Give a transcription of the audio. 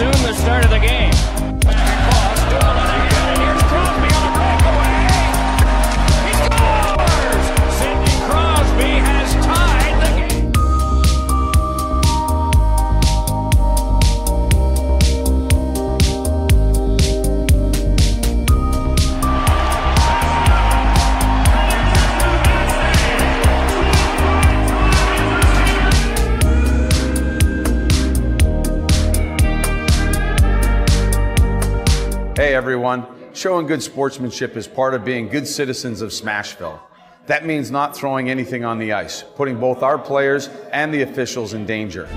soon the start of the game. Hey everyone, showing good sportsmanship is part of being good citizens of Smashville. That means not throwing anything on the ice, putting both our players and the officials in danger.